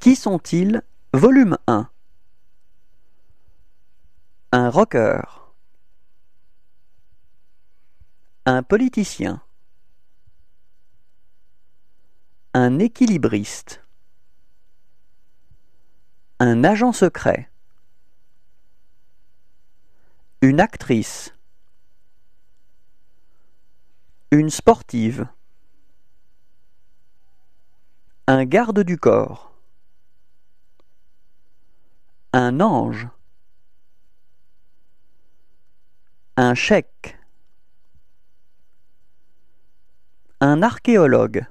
Qui sont-ils? Volume 1 Un rocker. Un politicien. Un équilibriste. Un agent secret. Une actrice. Une sportive. Un garde du corps un ange, un chèque, un archéologue.